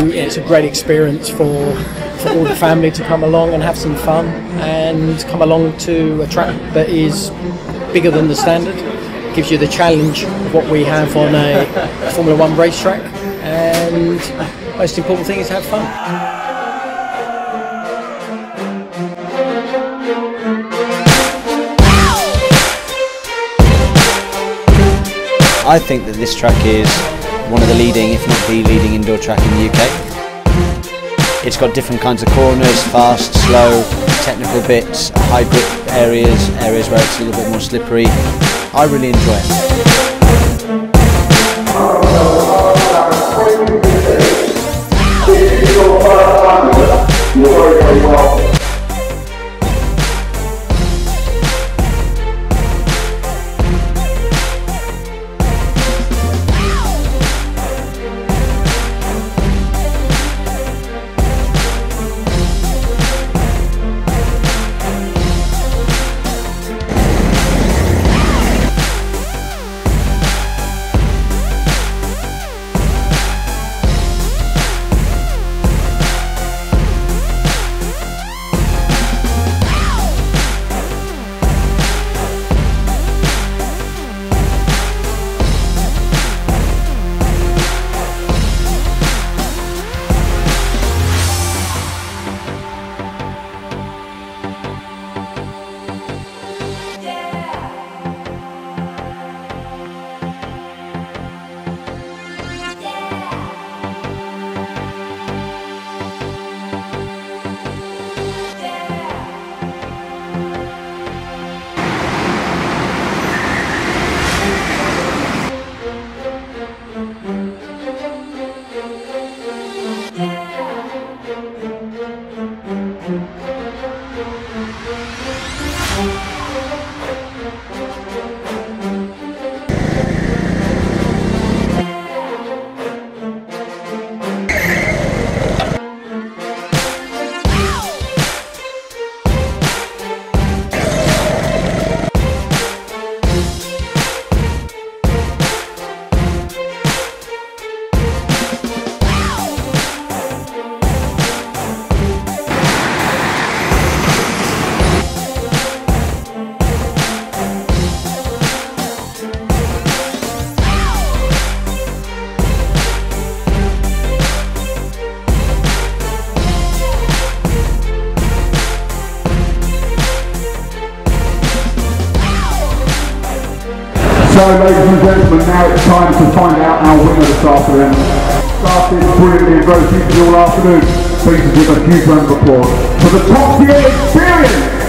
you, it's a great experience for for all the family to come along and have some fun and come along to a track that is bigger than the standard. Gives you the challenge of what we have on a Formula One racetrack, and most important thing is have fun. I think that this track is one of the leading, if not the leading indoor track in the UK. It's got different kinds of corners, fast, slow, technical bits, high grip areas, areas where it's a little bit more slippery. I really enjoy it. Música So, ladies and gentlemen, now it's time to find out our winner this afternoon. Started brilliantly and rose all afternoon. Please give a huge round of applause for the Top Gear Experience!